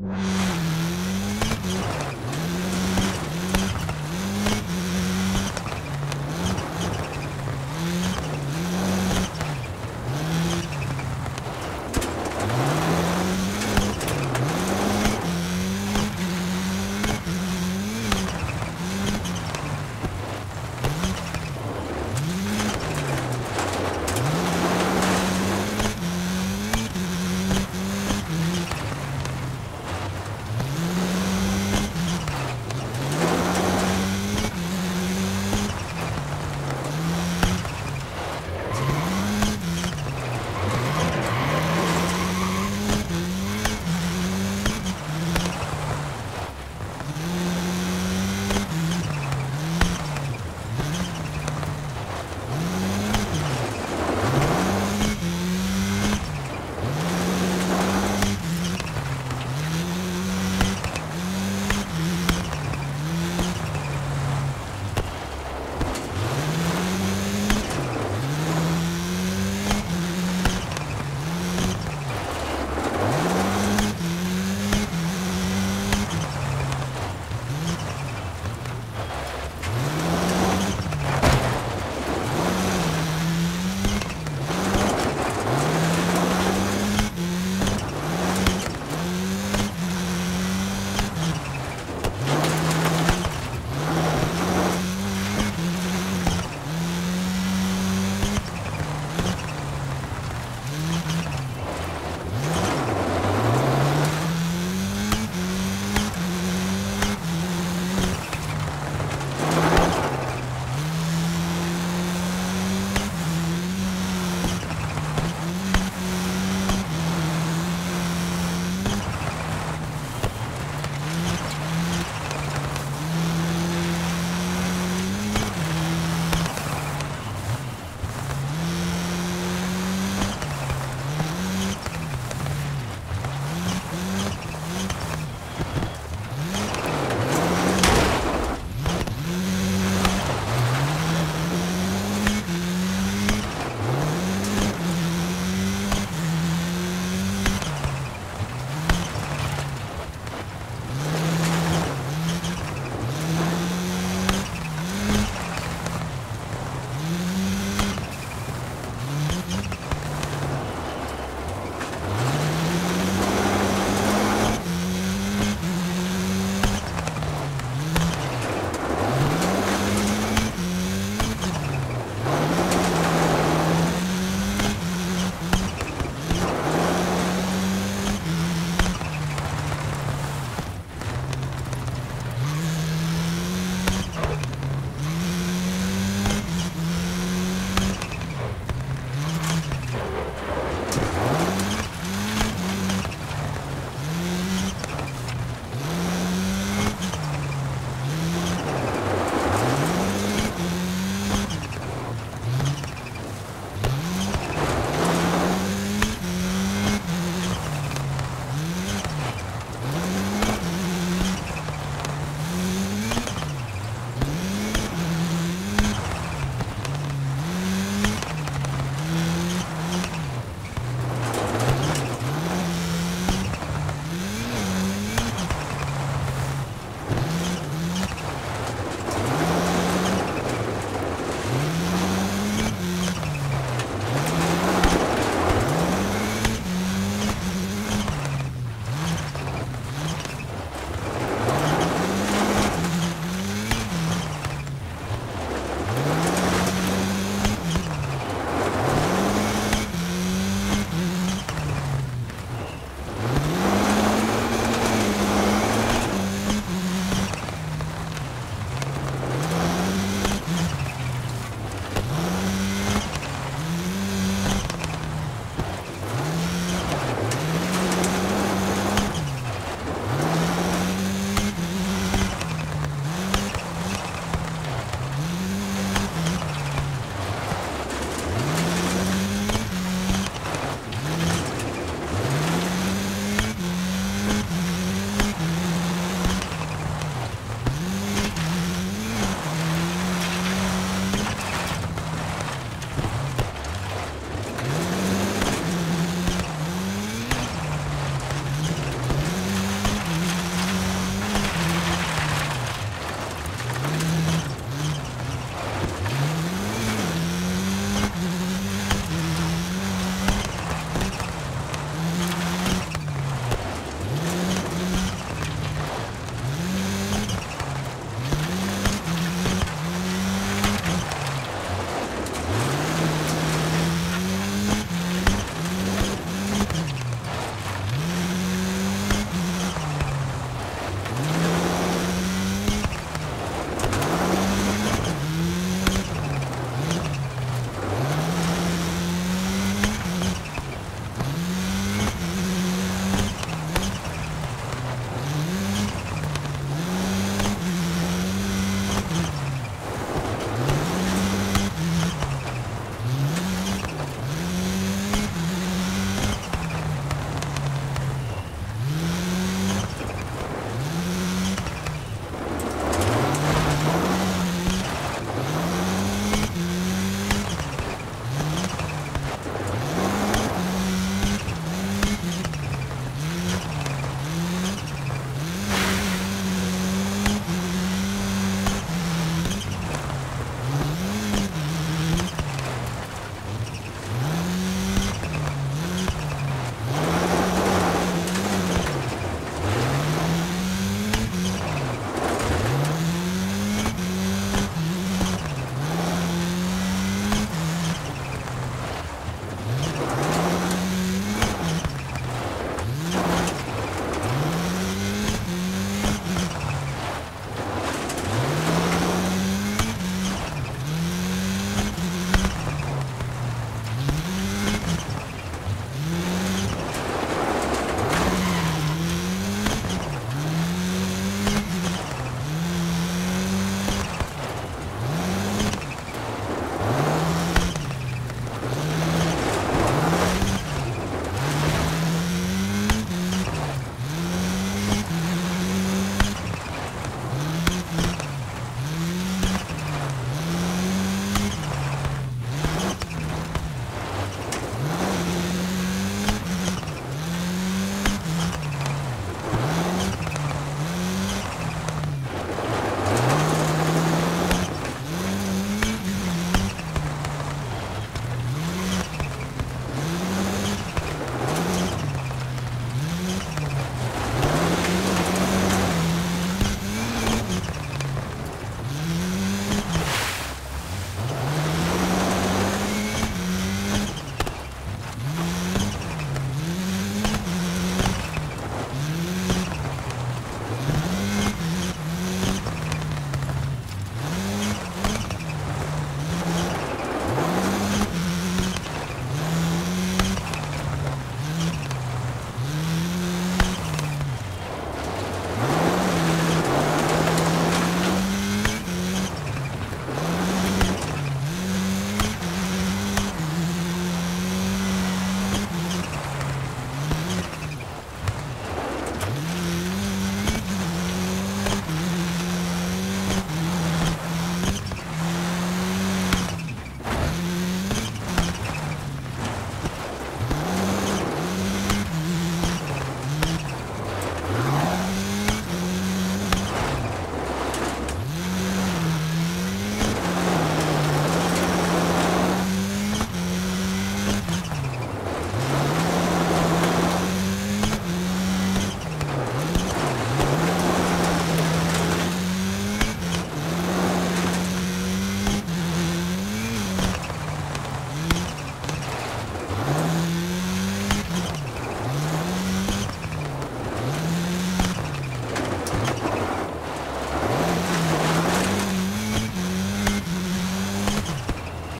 you.